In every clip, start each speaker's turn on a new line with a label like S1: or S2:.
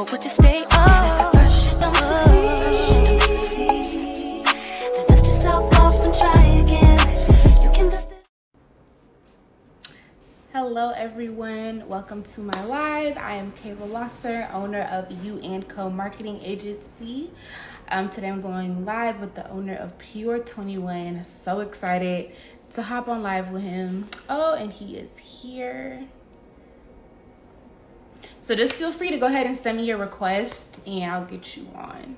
S1: or would you stay? If first you don't succeed, don't succeed, then dust yourself off and try again. You can dust it.
S2: Hello, everyone. Welcome to my live. I am Kailah Lawson, owner of U and Ko Marketing Agency. Um, today I'm going live with the owner of Pure 21. So excited to hop on live with him. Oh, and he is here. So just feel free to go ahead and send me your request, and I'll get you on.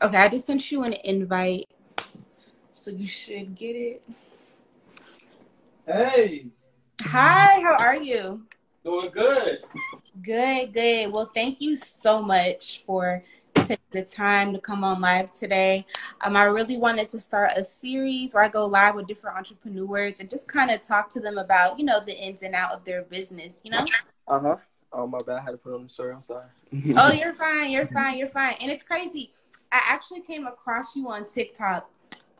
S2: Okay, I just sent you an invite, so you should get it.
S3: Hey,
S2: Hi, how are you?
S3: doing good.
S2: Good, good. Well, thank you so much for taking the time to come on live today. Um, I really wanted to start a series where I go live with different entrepreneurs and just kind of talk to them about, you know, the ins and out of their business, you know?
S3: Uh huh. Oh my bad, I had to put on the story. I'm sorry.
S2: oh, you're fine, you're fine, you're fine. And it's crazy. I actually came across you on TikTok.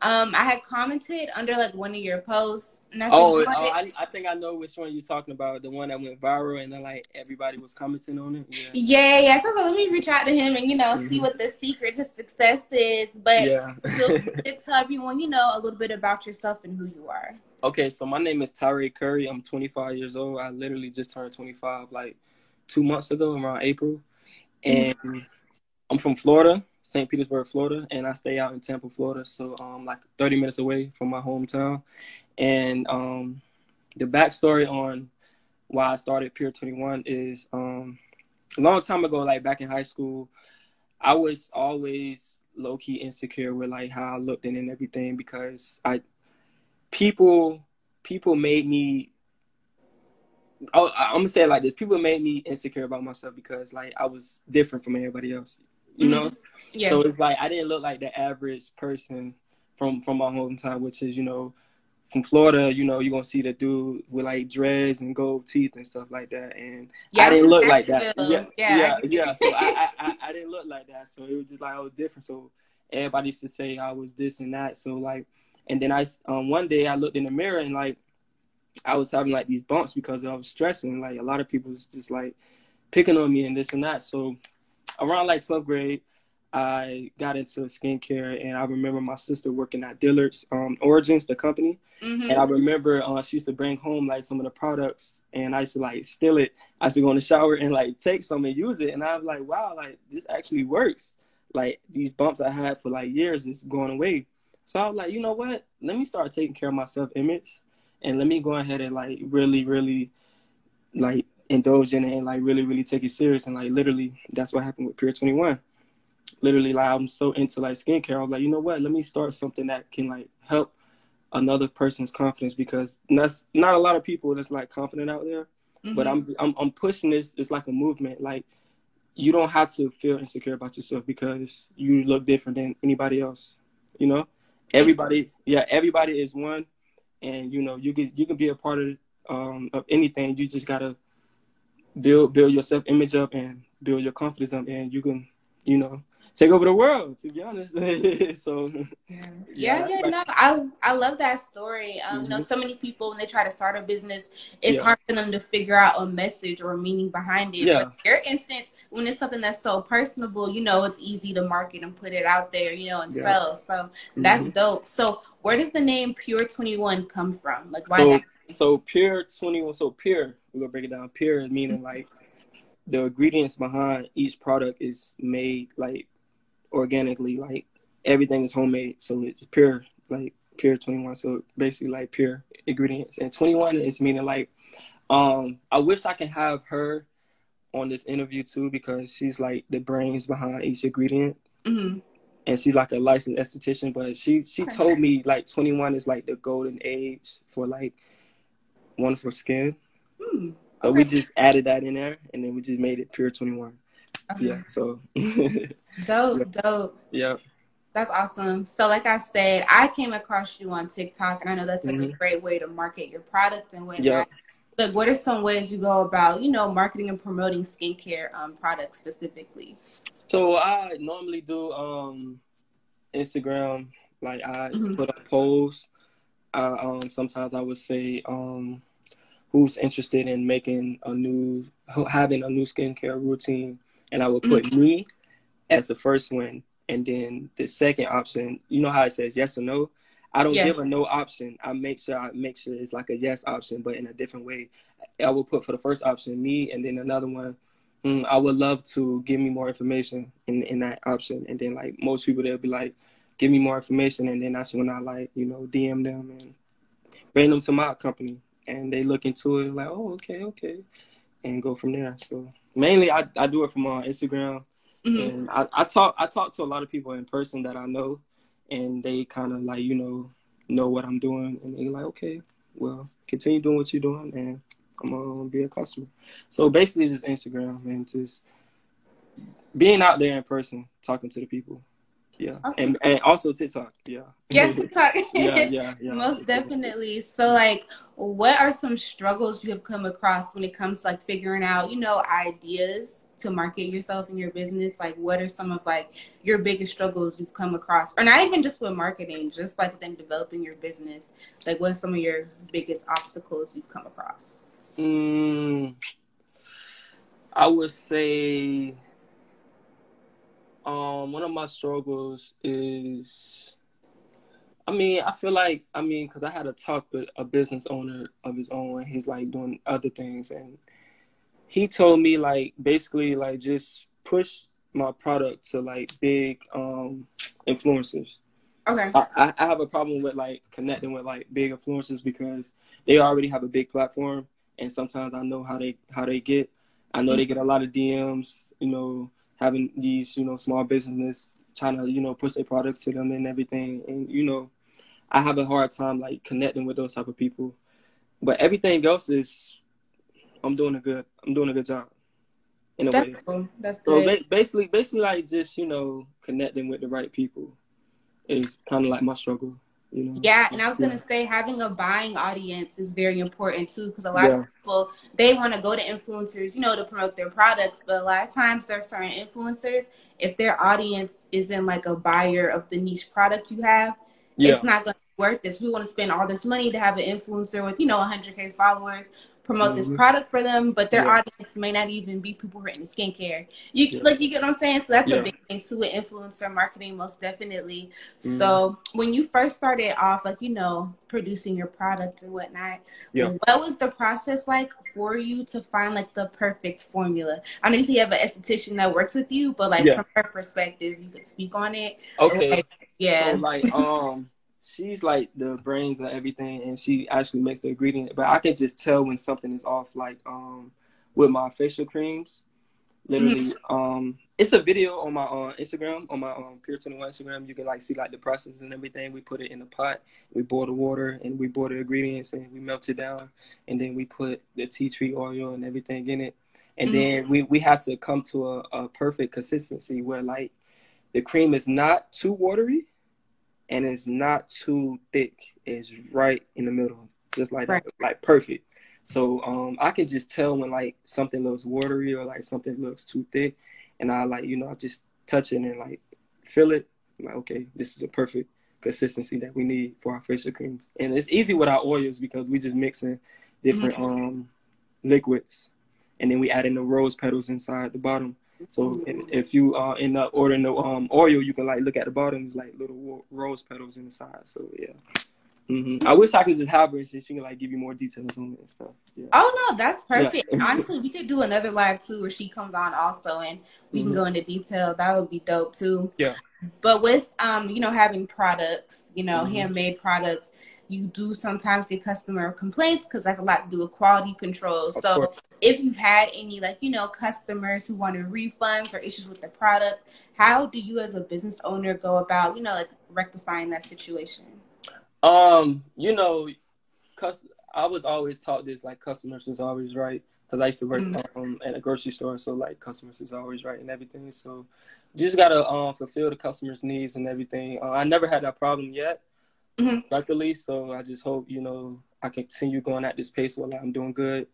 S2: Um, I had commented under like one of your posts. And I said,
S3: Oh, oh. I, I think I know which one you're talking about. The one that went viral and then like everybody was commenting on it. Yeah.
S2: Yeah, yeah. So I was like, let me reach out to him and you know see
S3: Mhm.
S2: what the secret to success is. But
S3: Yeah.
S2: tell everyone you know a little bit about yourself and who you are.
S3: okay, so my name is Tyree Curry. I'm 25 years old. I literally just turned 25 like two months ago, around April, and I'm from Florida, St. Petersburg, Florida, and I stay out in Tampa, Florida. So um, like 30 minutes away from my hometown. And um, the backstory on why I started Pure 21 is um, a long time ago, like back in high school, I was always low key insecure with like how I looked and everything because I people people made me. Oh, I'm gonna say it like this: people made me insecure about myself because like I was different from everybody else, you know.
S2: Yeah.
S3: So it's like I didn't look like the average person from from my hometown, which is you know from Florida. You know you're gonna see the dude with like dreads and gold teeth and stuff like that, and
S2: yeah,
S3: I didn't look like that. Yeah,
S2: Yeah,
S3: yeah, yeah. So I, I I I didn't look like that. So it was just like I was different. So everybody used to say I was this and that. So like, and then I um one day I looked in the mirror and like I was having like these bumps because I was stressing. Like a lot of people was just like picking on me and this and that. So around like 12th grade, I got into skincare, and I remember my sister working at Dillard's um, Origins, the company,
S2: Mhm.
S3: and I remember uh, she used to bring home like some of the products, and I used to like steal it. I used to go in the shower and like take some and use it, and I was like, wow, like this actually works. Like these bumps I had for like years is going away. So I was like, you know what? Let me start taking care of my self image, and let me go ahead and like really, really, like indulge in it and like really, really take it serious. And like literally, that's what happened with Pure Twenty One literally like I'm so into like skincare. I was like, you know what? Let me start something that can like help another person's confidence because that's not a lot of people that's like confident out there. But
S2: Mhm.
S3: I'm I'm I'm pushing this. It's like a movement. Like you don't have to feel insecure about yourself because you look different than anybody else. You know, everybody. Yeah, everybody is one, and you know you can you can be a part of um of anything. You just gotta build build your self image up and build your confidence up, and you can you know take over the world. To be honest, so
S2: Yeah,
S3: Yeah,
S2: yeah, no, I I love that story. Um, you know,
S3: Mhm.
S2: so many people when they try to start a business, it's
S3: Yeah.
S2: hard for them to figure out a message or a meaning behind it.
S3: Yeah.
S2: But your instance, when it's something that's so personable, you know, it's easy to market and put it out there, you know, and
S3: Yeah.
S2: sell. So that's
S3: Mhm.
S2: dope. So where does the name Pure Twenty One come from? Like, why
S3: So,
S2: that?
S3: so pure 21, so pure, we're gonna break it down. Pure meaning like the ingredients behind each product is made like organically, like everything is homemade. So it's pure, like pure 21. So basically like pure ingredients. And 21 is meaning like, um, I wish I can have her on this interview too because she's like the brains behind each ingredient.
S2: Mhm.
S3: and she's like a licensed esthetician, but she she told me like 21 is like the golden age for like wonderful skin. But we just added that in there, and then we just made it pure 21.
S2: Okay.
S3: Yeah. So
S2: Dope, dope.
S3: yeah.
S2: That's awesome. So, like I said, I came across you on TikTok, and I know that's like a
S3: Mhm.
S2: great way to market your product and whatnot.
S3: Yeah.
S2: like what are some ways you go about you know marketing and promoting skincare um, products specifically?
S3: So I normally do um Instagram. Like I
S2: Mhm.
S3: put up posts. I, um, sometimes I would say um, who's interested in making a new, having a new skincare routine, and I would put me as the first one, and then the second option. You know how it says yes or no. I don't
S2: Yeah.
S3: give a no option. I make sure I make sure it's like a yes option, but in a different way. I will put for the first option me, and then another one. Mm, I would love to give me more information in in that option, and then like most people, they'll be like, "Give me more information," and then that's when I like you know DM them and bring them to my company, and they look into it like, "Oh, okay, okay," and go from there. So mainly, I I do it from uh, Instagram,
S2: Mhm.
S3: and I, I talk I talk to a lot of people in person that I know, and they kind of like you know know what I'm doing, and they're like, "Okay, well, continue doing what you're doing, and I'm gonna be a customer." So basically, just Instagram and just being out there in person, talking to the people. Yeah,
S2: Okay.
S3: and and also TikTok. Yeah.
S2: Yeah, TikTok.
S3: yeah, yeah, yeah.
S2: Most definitely. So, like, what are some struggles you have come across when it comes to like figuring out, you know, ideas to market yourself and your business? Like, what are some of like your biggest struggles you've come across, or not even just with marketing, just like within developing your business? Like, what are some of your biggest obstacles you've come across?
S3: Mm, I would say um one of my struggles is I mean, I feel like I mean, cuz I had a talk with a business owner of his own and he's like doing other things and he told me like basically like just push my product to like big um influencers.
S2: Okay.
S3: I, I- I have a problem with like connecting with like big influencers because they already have a big platform and sometimes I know how they how they get. I know they get a lot of DMs, you know, having these, you know, small business trying to, you know, push their products to them and everything. And, you know, I have a hard time like connecting with those type of people. But everything else is I'm doing a good I'm doing a good job. In a
S2: That's
S3: way.
S2: cool. That's good.
S3: ba- basically, basically, like just you know, connecting with the right people is kind of like my struggle. You know.
S2: Yeah, and I was gonna say having a buying audience is very important too, because a lot
S3: Yeah.
S2: of people they want to go to influencers, you know, to promote their products. But a lot of times, there's certain influencers, if their audience isn't like a buyer of the niche product you have,
S3: Yeah.
S2: it's not gonna be worth this. We want to spend all this money to have an influencer with you know 100k followers promote this
S3: Mhm.
S2: product for them, but their
S3: Yeah.
S2: audience may not even be people who are into skincare. You
S3: Yeah.
S2: like you get what I'm saying? So that's
S3: Yeah.
S2: a big thing too with influencer marketing, most definitely.
S3: Mhm.
S2: So when you first started off, like you know, producing your product and whatnot,
S3: Yeah.
S2: what was the process like for you to find like the perfect formula? I know you you have an esthetician that works with you, but like from her perspective, you could speak on it.
S3: Okay.
S2: Like, yeah.
S3: So like um she's like the brains of everything and she actually makes the ingredient. But I can just tell when something is off like um with my facial creams. Literally,
S2: Mm-hmm.
S3: um it's a video on my uh, Instagram, on my um Pure 21 Instagram. You can like see like the process and everything. We put it in a pot, we boil the water and we boil the ingredients and we melt it down and then we put the tea tree oil and everything in it. And
S2: Mhm.
S3: then we, we had to come to a, a perfect consistency where like the cream is not too watery and it's not too thick. It's right in the middle, just like
S2: Right.
S3: that, like perfect. So um, I can just tell when like something looks watery or like something looks too thick, and I like you know I just touch it and like feel it. I'm like okay, this is the perfect consistency that we need for our facial creams, and it's easy with our oils because we just mixing different um liquids, and then we add in the rose petals inside the bottom. So if, if you uh, end up ordering the um, oil, you can like look at the bottom, it's like little rose petals in the side. So yeah, hmm I wish I could just have her so she can like give you more details on it and stuff. Yeah.
S2: Oh no, that's perfect.
S3: Yeah.
S2: Honestly, we could do another live too where she comes on also and we
S3: Mhm.
S2: can go into detail. That would be dope too.
S3: Yeah.
S2: But with um, you know, having products, you know,
S3: Mhm.
S2: handmade products, you do sometimes get customer complaints because that's a lot to do with quality control.
S3: Of
S2: so
S3: course.
S2: If you've had any like, you know, customers who wanted refunds or issues with the product, how do you as a business owner go about, you know, like rectifying that situation?
S3: Um, you know, cus- I was always taught this like customers is always right because I used to work
S2: Mhm.
S3: um, at a grocery store, so like customers is always right and everything. So you just gotta um, fulfill the customers' needs and everything. Uh, I never had that problem yet,
S2: Mhm.
S3: luckily. So I just hope you know I continue going at this pace while I'm doing good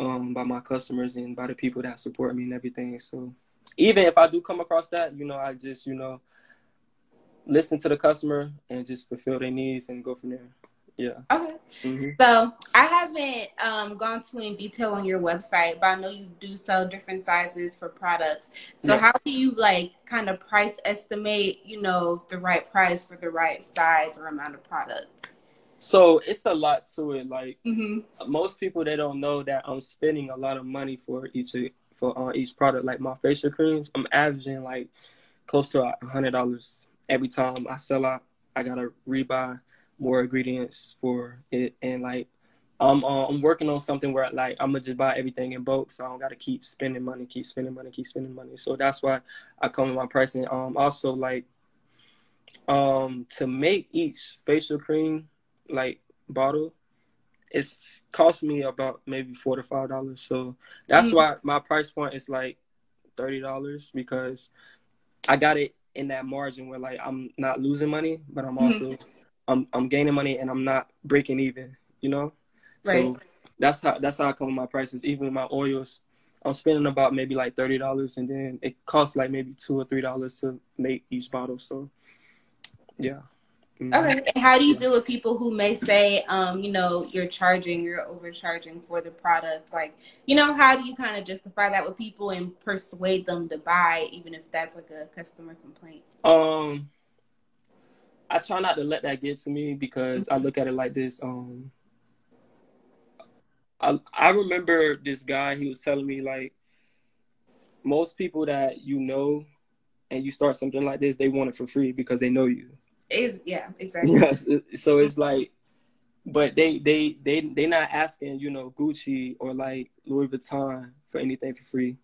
S3: um, by my customers and by the people that support me and everything. So even if I do come across that, you know, I just you know listen to the customer and just fulfill their needs and go from there. Yeah.
S2: Okay.
S3: Mhm.
S2: So I haven't um, gone too in detail on your website, but I know you do sell different sizes for products. So
S3: Yeah.
S2: how do you like kind of price estimate, you know, the right price for the right size or amount of products?
S3: So it's a lot to it. Like
S2: Mm-hmm.
S3: most people they don't know that I'm spending a lot of money for each for uh, each product. Like my facial creams, I'm averaging like close to a hundred dollars every time I sell out. I gotta rebuy more ingredients for it, and like I'm uh, I'm working on something where like I'm gonna just buy everything in bulk, so I don't gotta keep spending money, keep spending money, keep spending money. So that's why I come with my pricing. Um, also like um to make each facial cream like bottle it's cost me about maybe four to five dollars. So that's
S2: Mm.
S3: why my price point is like thirty dollars because I got it in that margin where like I'm not losing money, but I'm also I'm I'm gaining money and I'm not breaking even. You know,
S2: Right.
S3: so that's how that's how I come with my prices. Even with my oils, I'm spending about maybe like thirty dollars, and then it costs like maybe two or three dollars to make each bottle. So yeah.
S2: Okay. How do you deal with people who may say, um, you know, you're charging, you're overcharging for the products? Like, you know, how do you kind of justify that with people and persuade them to buy, even if that's like a customer complaint?
S3: Um, I try not to let that get to me because I look at it like this. Um, I I remember this guy. He was telling me like most people that you know, and you start something like this, they want it for free because they know you.
S2: Is yeah, exactly.
S3: Yes. So it's like, but they they they they not asking you know Gucci or like Louis Vuitton for anything for free.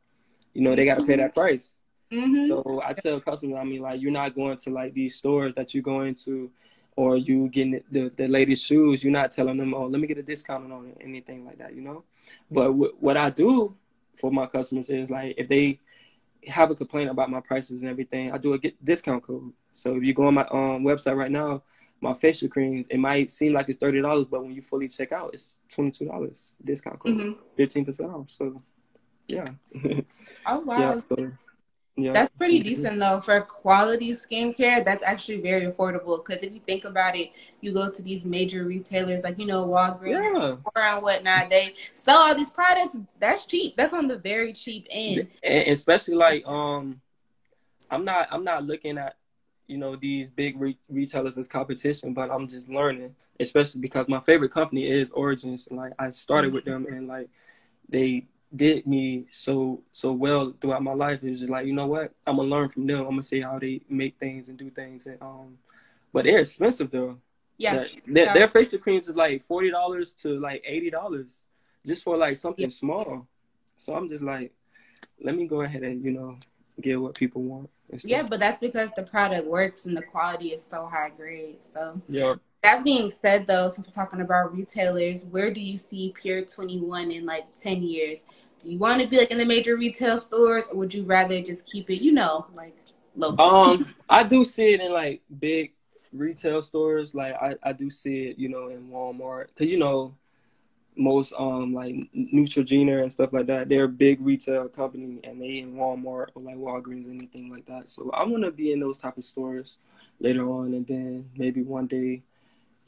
S3: You know they got to pay that price.
S2: Mm-hmm.
S3: So I tell customers, I mean, like you're not going to like these stores that you're going to, or you getting the the latest shoes. You're not telling them, oh, let me get a discount on it, anything like that, you know. But w- what I do for my customers is like if they have a complaint about my prices and everything, I do a get discount code. So if you go on my um, website right now, my facial creams, it might seem like it's thirty dollars, but when you fully check out, it's twenty two dollars discount code,
S2: hmm
S3: 15 percent off. So yeah,
S2: Oh wow.
S3: yeah. So yeah,
S2: That's pretty decent though for quality skincare. That's actually very affordable because if you think about it, you go to these major retailers like you know Walgreens,
S3: yeah.
S2: And whatnot. They sell all these products. That's cheap. That's on the very cheap end.
S3: and especially like um i'm not i'm not looking at you know these big re- retailers as competition but i'm just learning especially because my favorite company is origins and like i started with them and like they did me so so well throughout my life it was just like you know what i'm gonna learn from them i'm gonna see how they make things and do things and um but they're expensive though
S2: Yeah.
S3: Their- their,
S2: Yeah.
S3: their facial creams is like forty dollars to like eighty dollars just for like something
S2: Yeah.
S3: small. So I'm just like, let me go ahead and you know get what people want.
S2: Yeah, but that's because the product works and the quality is so high grade. So
S3: yeah.
S2: That being said though, since we're talking about retailers, where do you see Pure 21 in like 10 years? Do you want to be like in the major retail stores or would you rather just keep it, you know, like local?
S3: Um, I do see it in like big retail stores. Like I, I do see it, you know, in Walmart. Cause you know, most um like Neutrogena and stuff like that, they're a big retail company and they in Walmart or like Walgreens, anything like that. So I want to be in those type of stores later on, and then maybe one day,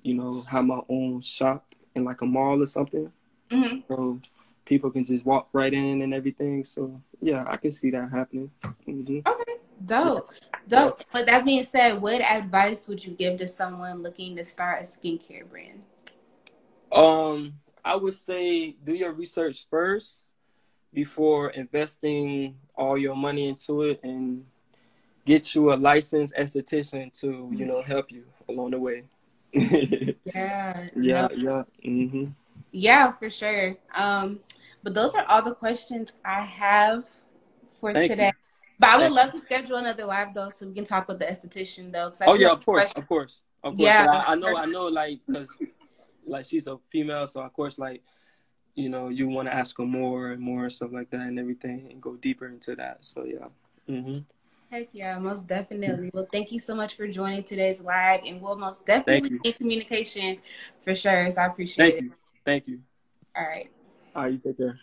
S3: you know, have my own shop in like a mall or something,
S2: Mhm.
S3: so people can just walk right in and everything. So yeah, I can see that happening. hmm
S2: Dope. Dope. But that being said, what advice would you give to someone looking to start a skincare brand?
S3: Um, I would say do your research first before investing all your money into it and get you a licensed esthetician to, you know, help you along the way. yeah,
S2: Yeah.
S3: yeah,
S2: no,
S3: hmm
S2: Yeah, for sure. Um, but those are all the questions I have for
S3: Thank
S2: today.
S3: you.
S2: But I would
S3: Thank
S2: love to schedule another live though, so we can talk with the esthetician though.
S3: Oh yeah, of course, of course, of course.
S2: Yeah,
S3: I, I know, I know, like, cause like she's a female, so of course, like, you know, you want to ask her more and more and stuff like that and everything, and go deeper into that. So yeah. hmm
S2: Heck yeah, most definitely. Well, thank you so much for joining today's live, and we'll most definitely be in communication for sure. So I appreciate
S3: Thank
S2: it.
S3: you. Thank you.
S2: All right.
S3: All right, you take care.